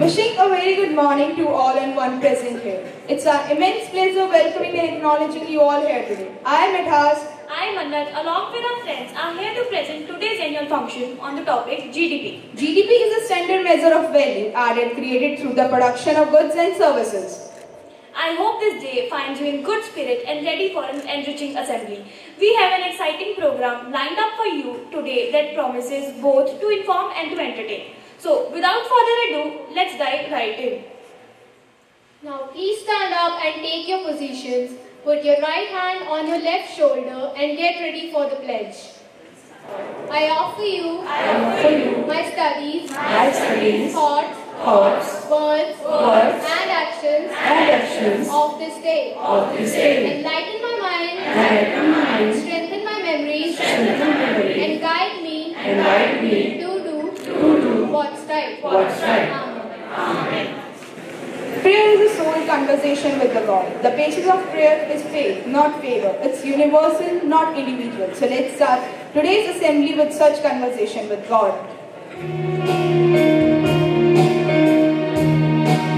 Wishing a very good morning to all and one present here. It's our immense pleasure welcoming and acknowledging you all here today. I am Mithas. I am Mannat, along with our friends, are here to present today's annual function on the topic GDP. GDP is a standard measure of value added created through the production of goods and services. I hope this day finds you in good spirit and ready for an enriching assembly. We have an exciting program lined up for you today that promises both to inform and to entertain. So, without further ado, let's dive right in. Now please stand up and take your positions. Put your right hand on your left shoulder and get ready for the pledge. I offer you, I offer you my studies, my studies, thoughts, thoughts, words, words, and actions and actions of this day. of this day. Enlighten my mind, Enlighten my mind, strengthen my memory, strengthen memory, and guide me and guide me to do to do what's right. what's right. Amen. Prayer is a soul conversation with the God. The basis of prayer is faith, not favor. It's universal, not individual. So let's start today's assembly with such conversation with God.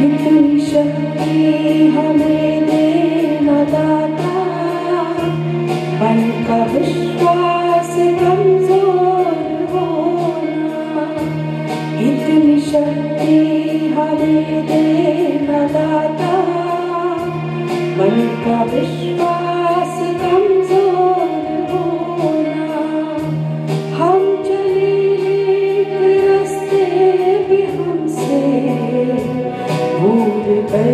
इतनी शक्ति हमें देना दाता मन का विश्वास विश्वास कमजोर होना हम चले एक रास्ते भी हमसे भूल पर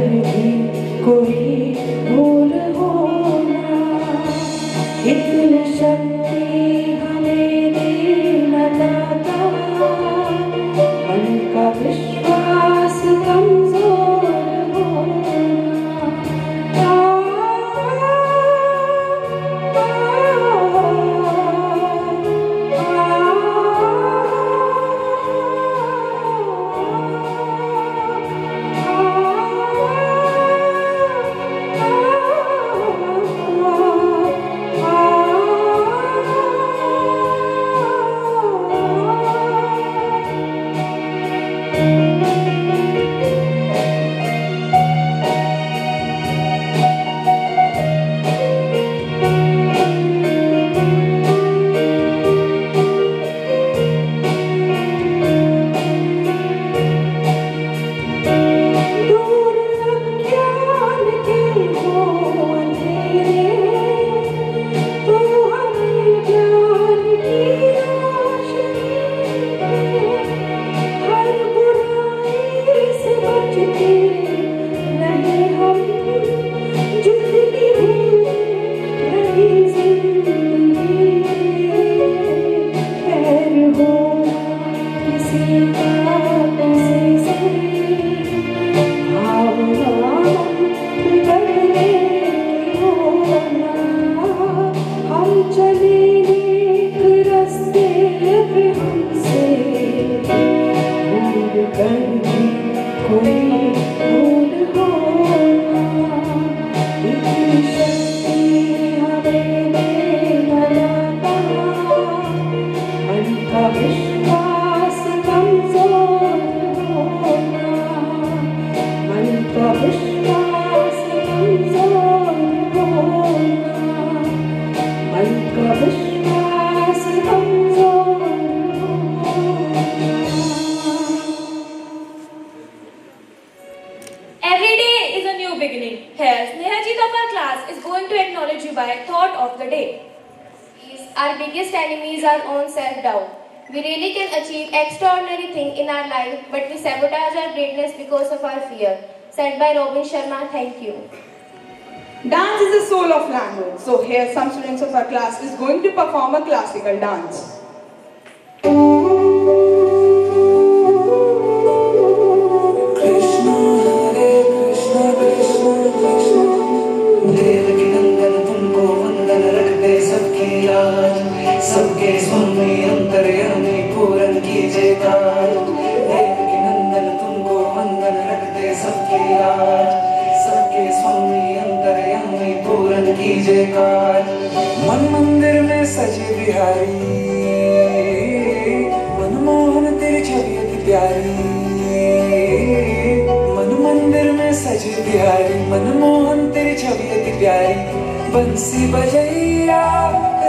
is our own self-doubt. We really can achieve extraordinary thing in our life, but we sabotage our greatness because of our fear. Said by Robin Sharma, thank you. Dance is the soul of language. So here some students of our class is going to perform a classical dance. बंसी बजैया,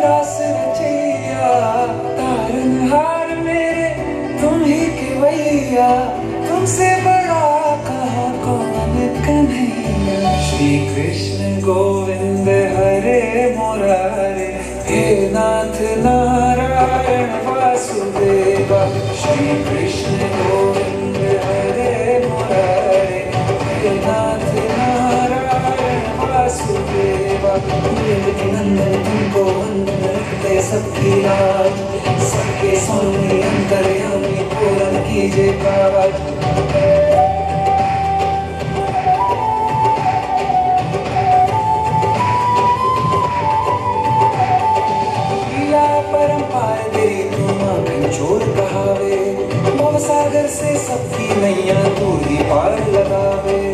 रास रचैया तारन हार मेरे तुम ही के भैया तुमसे बड़ा कहा कौन कन्हैया? श्री कृष्ण गोविंद हरे मुरारे सबकी राज सबके सामने अंदर हमें पूरन कीजिए काज सागर से सबकी नैया दूरी पार लगावे।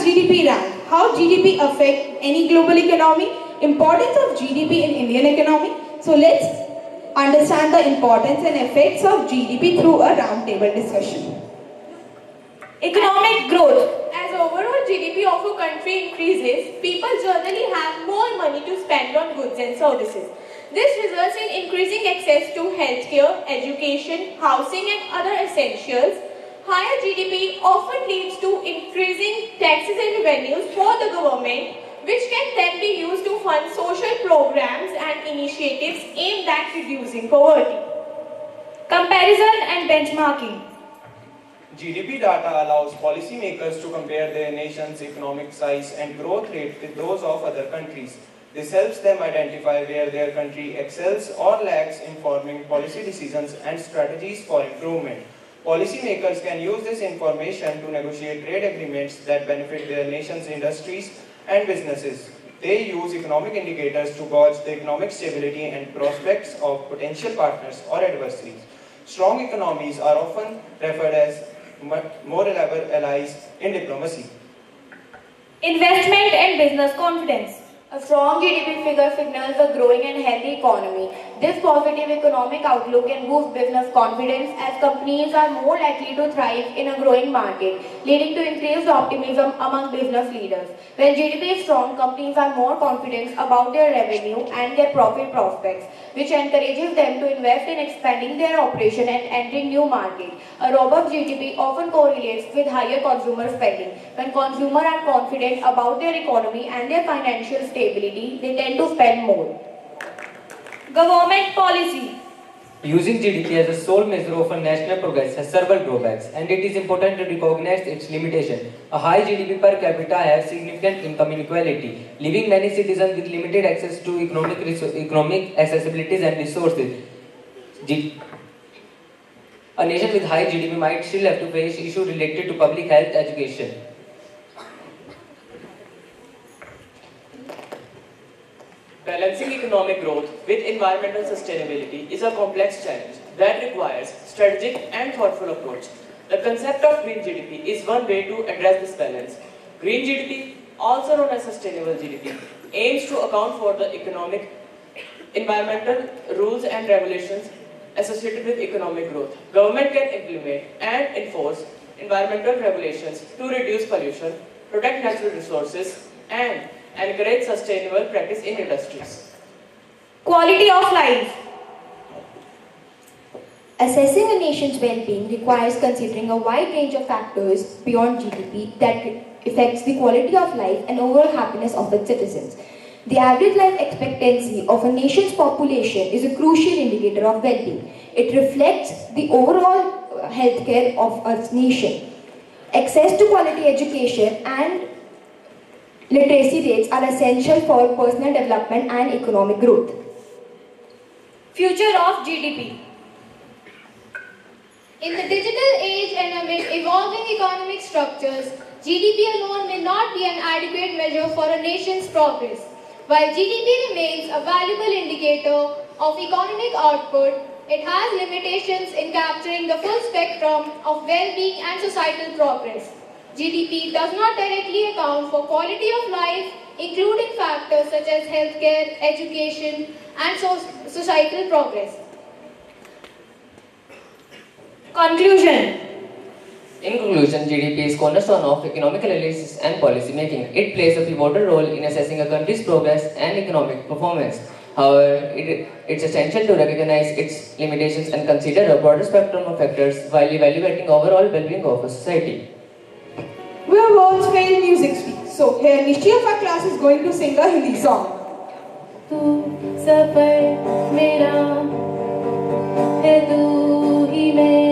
What's GDP rank? How GDP affect any global economy? Importance of GDP in Indian economy? So let's understand the importance and effects of GDP through a roundtable discussion. Economic growth. As overall GDP of a country increases, people generally have more money to spend on goods and services. This results in increasing access to healthcare, education, housing and other essentials. Higher GDP often leads to increasing taxes and revenues for the government, which can then be used to fund social programs and initiatives aimed at reducing poverty. Comparison and benchmarking. GDP data allows policymakers to compare their nation's economic size and growth rate with those of other countries. This helps them identify where their country excels or lacks in forming policy decisions and strategies for improvement. Policymakers can use this information to negotiate trade agreements that benefit their nation's industries and businesses. They use economic indicators to gauge the economic stability and prospects of potential partners or adversaries. Strong economies are often referred as more reliable allies in diplomacy. Investment and business confidence. A strong GDP figure signals a growing and healthy economy. This positive economic outlook can boost business confidence as companies are more likely to thrive in a growing market, leading to increased optimism among business leaders. When GDP is strong, companies are more confident about their revenue and their profit prospects, which encourages them to invest in expanding their operation and entering new markets. A robust GDP often correlates with higher consumer spending. When consumers are confident about their economy and their financial stability, they tend to spend more. Government policy. Using GDP as a sole measure of a national progress has several drawbacks, and it is important to recognize its limitation. A high GDP per capita has significant income inequality, leaving many citizens with limited access to economic, economic accessibilities and resources. G- a nation with high GDP might still have to face issues related to public health education. Balancing economic growth with environmental sustainability is a complex challenge that requires strategic and thoughtful approach. The concept of green GDP is one way to address this balance. Green GDP, also known as sustainable GDP, aims to account for the economic, environmental rules and regulations associated with economic growth. Government can implement and enforce environmental regulations to reduce pollution, protect natural resources, and encourage sustainable practice in industries. Quality of life. Assessing a nation's well-being requires considering a wide range of factors beyond GDP that affects the quality of life and overall happiness of its citizens. The average life expectancy of a nation's population is a crucial indicator of well-being. It reflects the overall healthcare of a nation. Access to quality education and literacy rates are essential for personal development and economic growth. Future of GDP. In the digital age and amid evolving economic structures, GDP alone may not be an adequate measure for a nation's progress. While GDP remains a valuable indicator of economic output, it has limitations in capturing the full spectrum of well-being and societal progress. GDP does not directly account for quality of life, including factors such as healthcare, education, and so- societal progress. Conclusion. In conclusion, GDP is cornerstone of economic analysis and policy making. It plays a pivotal role in assessing a country's progress and economic performance. However, it, it's essential to recognize its limitations and consider a broader spectrum of factors while evaluating overall well-being of a society. We are world's favorite music speak. So here Nishti of our class is going to sing a Hindi song. तू सफर मेरा है तू ही मेरी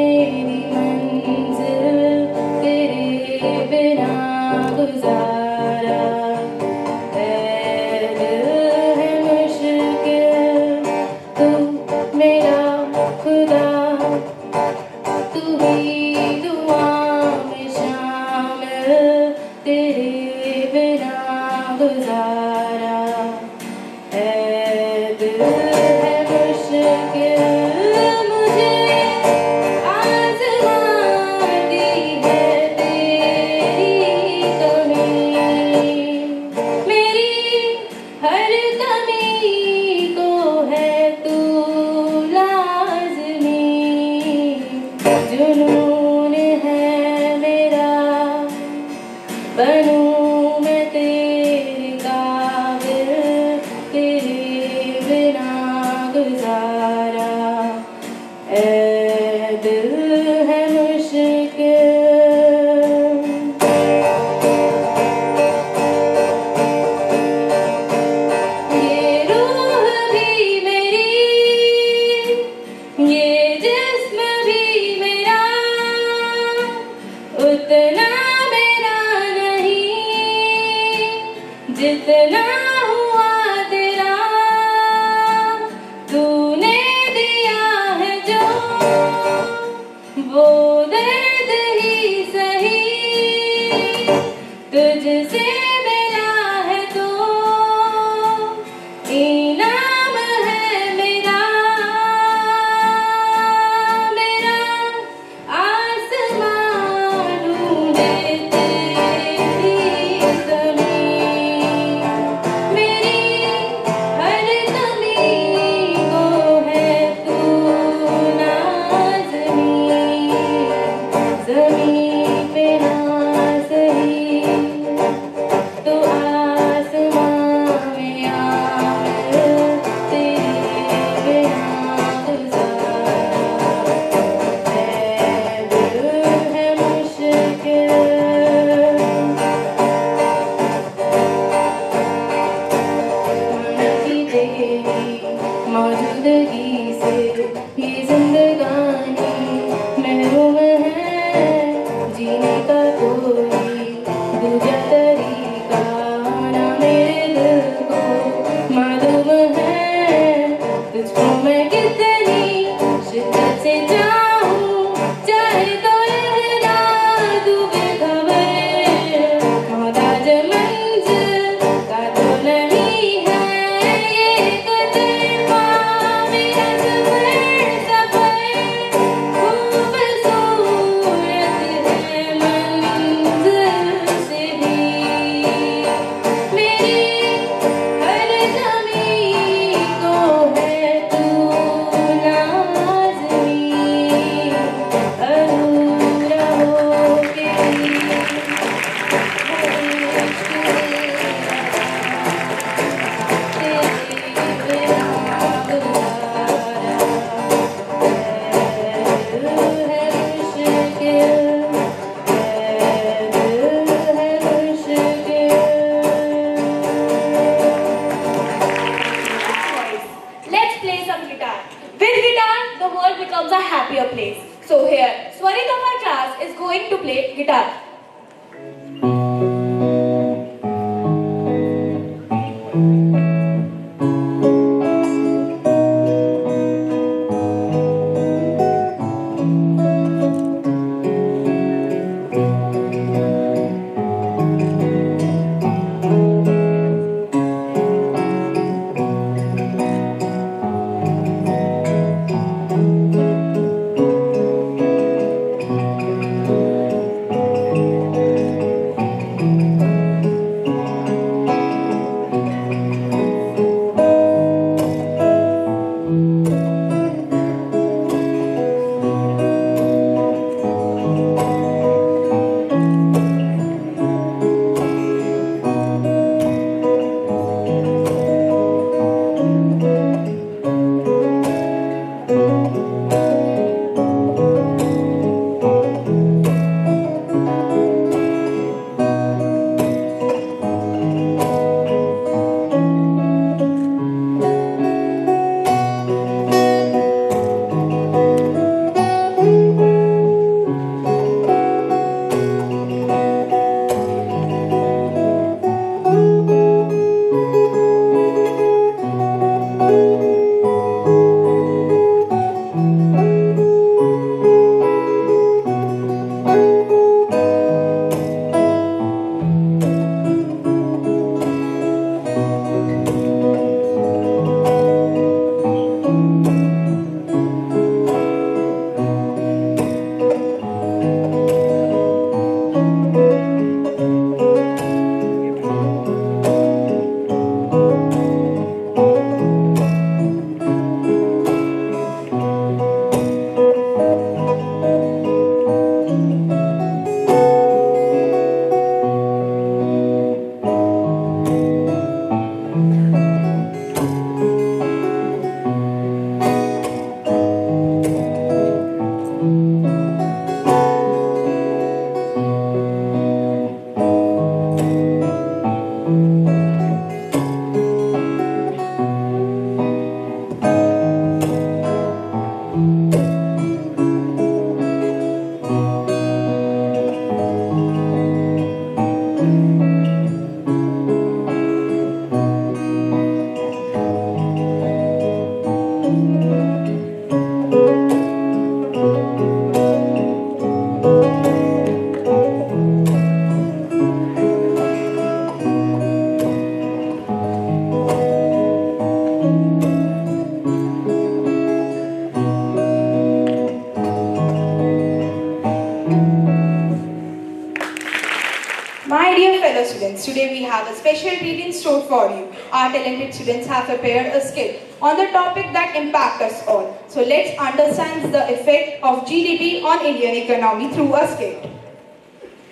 for you. Our talented students have prepared a skit on the topic that impact us all. So let's understand the effect of GDP on Indian economy through a skit.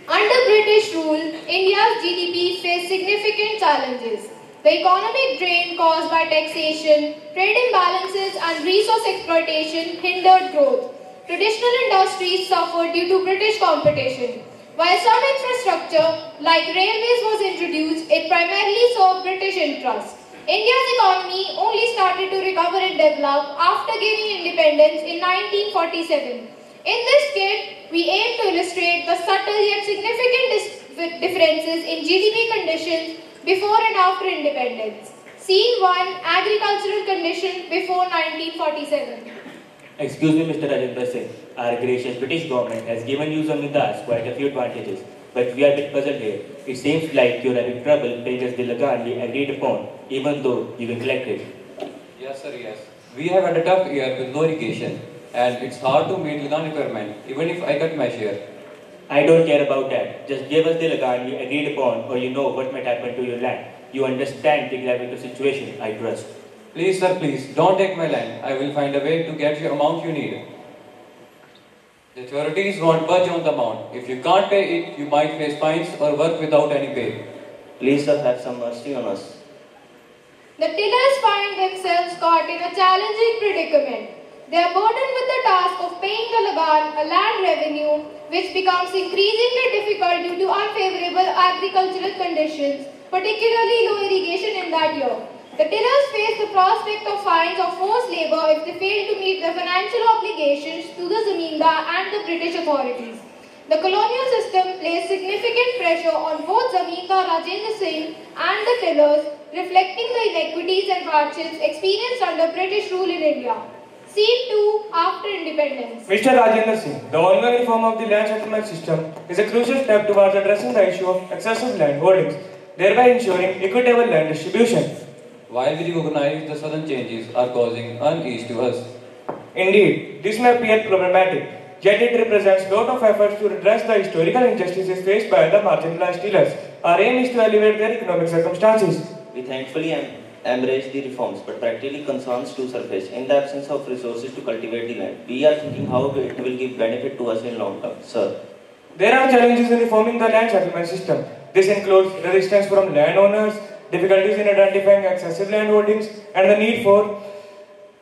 Under British rule, India's GDP faced significant challenges. The economic drain caused by taxation, trade imbalances and resource exploitation hindered growth. Traditional industries suffered due to British competition. While some infrastructure like railways was introduced, it primarily served British interests. India's economy only started to recover and develop after gaining independence in 1947. In this skit, we aim to illustrate the subtle yet significant differences in GDP conditions before and after independence. Scene 1 Agricultural condition before 1947. Excuse me, Mr. Rajendra Singh. Our gracious British government has given you Zamindars quite a few advantages, but we are a bit puzzled here. It seems like you're having trouble paying us the lagan we agreed upon, even though you can collect it. Yes, sir, yes. We have had a tough year with no irrigation, and it's hard to meet the Lagan requirement, even if I cut my share. I don't care about that. Just give us the lagan we agreed upon, or you know what might happen to your land. You understand the gravity of the situation, I trust. Please, sir, please, don't take my land. I will find a way to get you amount you need. The authorities won't budge on the amount. If you can't pay it, you might face fines or work without any pay. Please, sir, have some mercy on us. The tillers find themselves caught in a challenging predicament. They are burdened with the task of paying the lagan, a land revenue, which becomes increasingly difficult due to unfavorable agricultural conditions, particularly low irrigation in that year. The tillers face the prospect of fines or forced labor if they fail to meet their financial obligations to the zamindar and the British authorities. The colonial system placed significant pressure on both Zamindar Rajendra Singh and the tillers, reflecting the inequities and hardships experienced under British rule in India. Scene 2 After Independence. Mr. Rajendra Singh, the ongoing reform of the land settlement system is a crucial step towards addressing the issue of excessive land holdings, thereby ensuring equitable land distribution. While we recognize the sudden changes are causing unease to us, Indeed, this may appear problematic, yet it represents lot of efforts to redress the historical injustices faced by the marginalized tillers. Our aim is to elevate their economic circumstances. We thankfully em- embrace the reforms, but practically concerns to surface in the absence of resources to cultivate the land. We are thinking how it will give benefit to us in long term, sir. There are challenges in reforming the land settlement system. This includes resistance from landowners, difficulties in identifying excessive land holdings, and the need for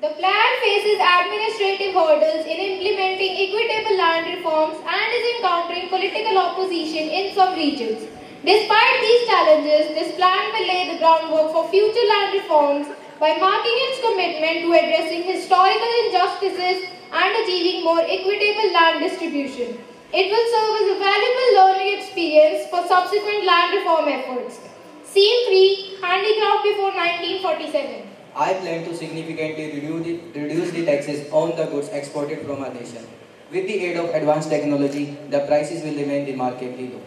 The plan faces administrative hurdles in implementing equitable land reforms and is encountering political opposition in some regions. Despite these challenges, this plan will lay the groundwork for future land reforms by marking its commitment to addressing historical injustices and achieving more equitable land distribution. It will serve as a valuable learning experience for subsequent land reform efforts. Scene 3 Handicraft before 1947 I plan to significantly reduce the, reduce the taxes on the goods exported from our nation. With the aid of advanced technology, the prices will remain remarkably low.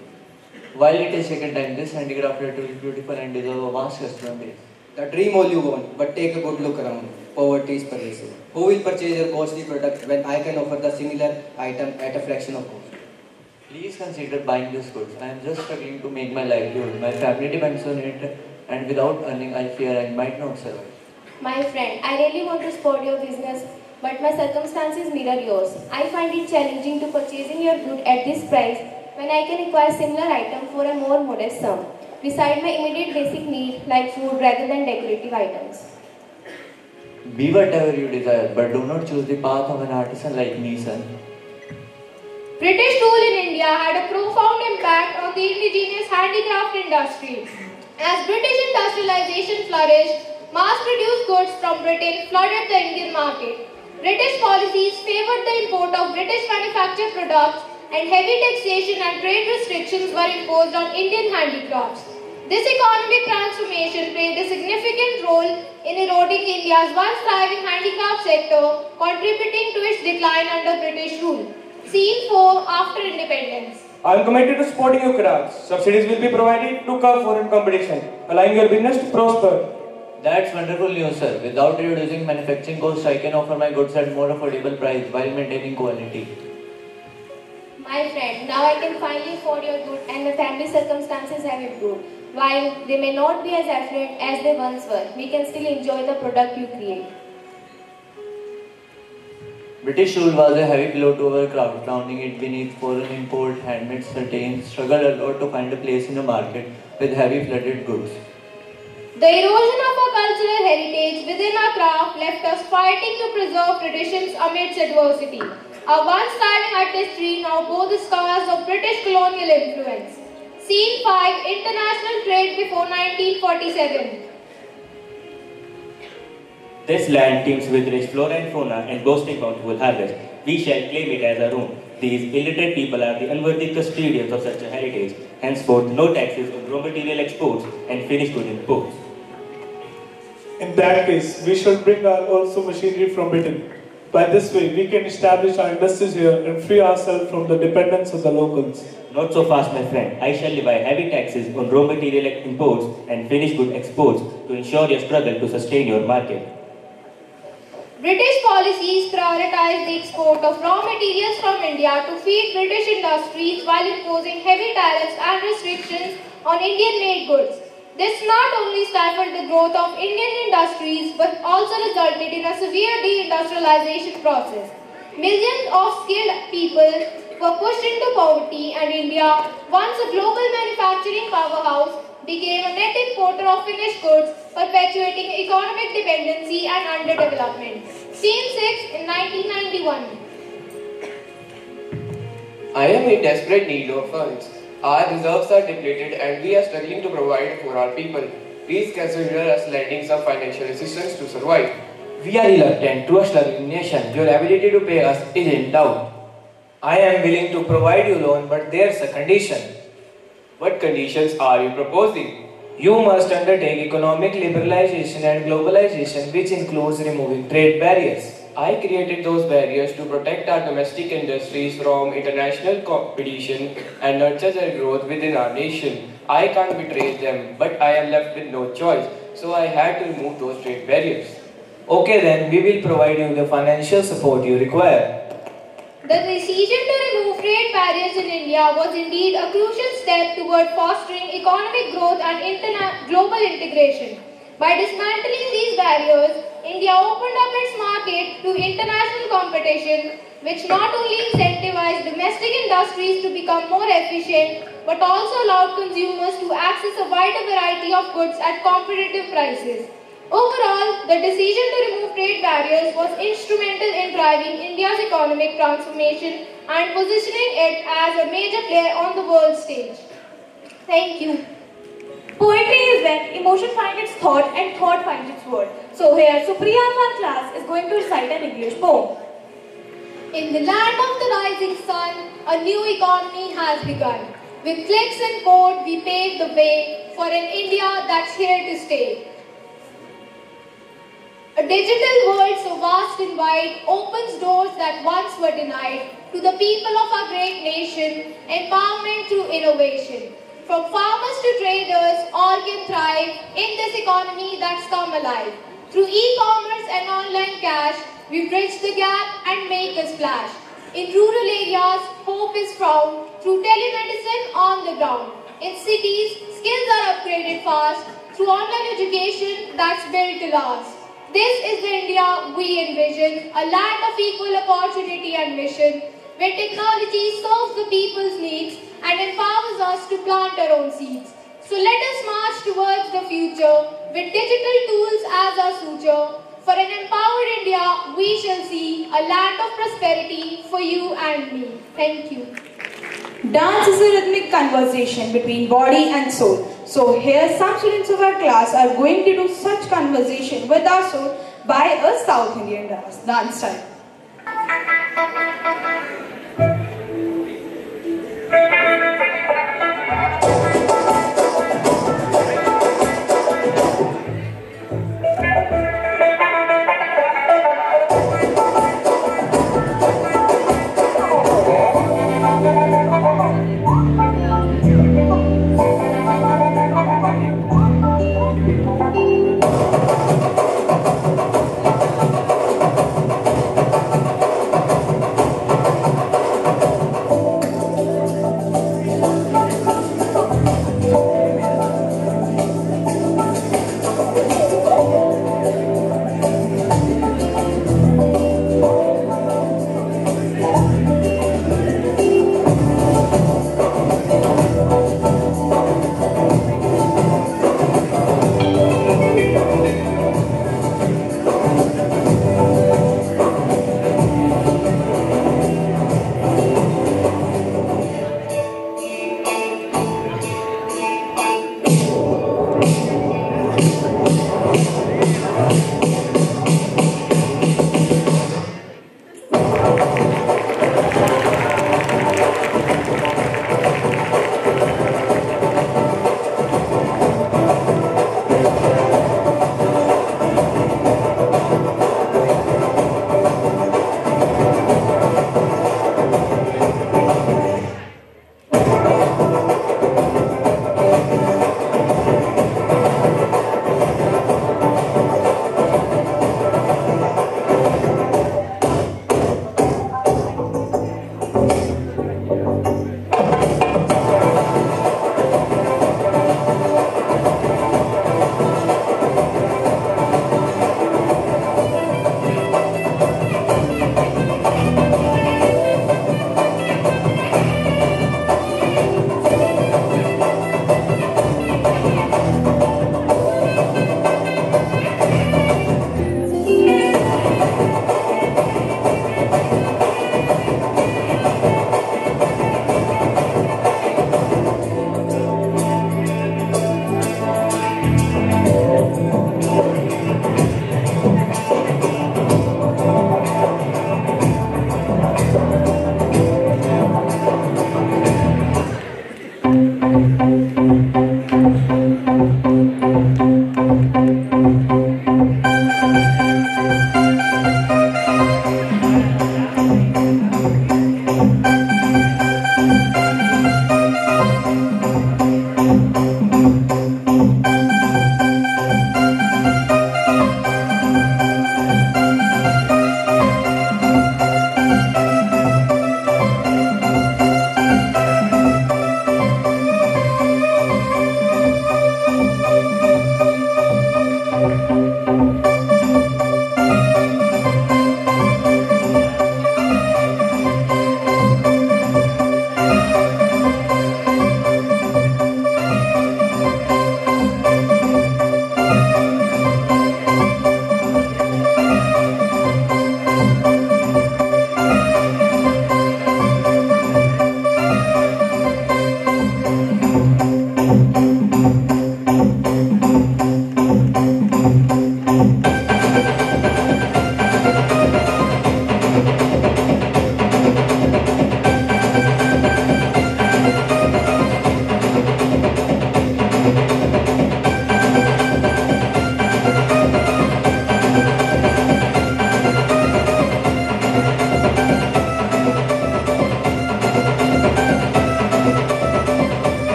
While it is second time, this handicraft will be beautiful and deserve a vast customer base. The dream all you want, but take a good look around. Poverty is pervasive. Who will purchase a costly product when I can offer the similar item at a fraction of cost? Please consider buying this goods. I am just struggling to make my livelihood. My family depends on it, and without earning, I fear I might not survive. My friend, I really want to support your business, but my circumstances mirror yours. I find it challenging to purchasing your good at this price when I can acquire similar item for a more modest sum, beside my immediate basic need like food rather than decorative items. Be whatever you desire, but do not choose the path of an artisan like me, son. British rule in India had a profound impact on the indigenous handicraft industry. As British industrialization flourished, mass-produced goods from Britain flooded the Indian market. British policies favored the import of British manufactured products and heavy taxation and trade restrictions were imposed on Indian handicrafts. This economic transformation played a significant role in eroding India's once thriving handicraft sector, contributing to its decline under British rule. Scene 4 After Independence. I am committed to supporting your crafts. Subsidies will be provided to curb foreign competition, allowing your business to prosper. That's wonderful news, sir. Without reducing manufacturing costs, I can offer my goods at more affordable price while maintaining quality. My friend, now I can finally afford your good and my family circumstances have improved. While they may not be as affluent as they once were, we can still enjoy the product you create. British rule was a heavy blow to our craft, drowning it beneath foreign import, handmade certain struggled a lot to find a place in the market with heavy flooded goods. The erosion of our cultural heritage within our craft left us fighting to preserve traditions amidst adversity. Our once thriving artistry now bore the scars of British colonial influence. Scene 5 International Trade before 1947. This land teems with rich flora and fauna and boasting bountiful harvest. We shall claim it as our own. These illiterate people are the unworthy custodians of such a heritage. Henceforth, no taxes on raw material exports and finished goods imports. In that case, we should bring our also machinery from Britain. By this way, we can establish our industries here and free ourselves from the dependence of the locals. Not so fast, my friend. I shall levy heavy taxes on raw material imports and finished good exports to ensure your struggle to sustain your market. British policies prioritized the export of raw materials from India to feed British industries while imposing heavy tariffs and restrictions on Indian-made goods. This not only stifled the growth of Indian industries but also resulted in a severe deindustrialization process. Millions of skilled people were pushed into poverty and India, once a global manufacturing powerhouse, became a net importer of finished goods, perpetuating economic dependency and underdevelopment. Scene 6 in 1991. I am in desperate need of funds. Our reserves are depleted and we are struggling to provide for our people. Please consider us lending some financial assistance to survive. We are reluctant, to trust-loving nation. Your ability to pay us is in doubt. I am willing to provide you loan, but there's a condition. What conditions are you proposing? You must undertake economic liberalization and globalization, which includes removing trade barriers. I created those barriers to protect our domestic industries from international competition and nurture their growth within our nation. I can't betray them, but I am left with no choice, so I had to remove those trade barriers. Okay then, we will provide you the financial support you require. The decision to remove trade barriers in India was indeed a crucial step toward fostering economic growth and global integration. By dismantling these barriers, India opened up its market to international competition, which not only incentivized domestic industries to become more efficient, but also allowed consumers to access a wider variety of goods at competitive prices. Overall, the decision to remove trade barriers was instrumental in driving India's economic transformation and positioning it as a major player on the world stage. Thank you. Poetry is when emotion finds its thought and thought finds its word. So here Supriya our class is going to recite an English poem. In the land of the rising sun, a new economy has begun. With clicks and code, we pave the way for an India that's here to stay. A digital world so vast and wide opens doors that once were denied to the people of our great nation, empowerment through innovation. From farmers to traders, all can thrive in this economy that's come alive. Through e-commerce and online cash, we bridge the gap and make a splash. In rural areas, hope is found through telemedicine on the ground. In cities, skills are upgraded fast through online education that's built to last. This is the India we envision, a land of equal opportunity and mission, where technology solves the people's needs and empowers us to plant our own seeds. So let us march towards the future with digital tools as our suture. For an empowered India, we shall see a land of prosperity for you and me. Thank you. Dance is a rhythmic conversation between body and soul. So here some students of our class are going to do such conversation with soul by a South Indian dance, dance style. Thank you.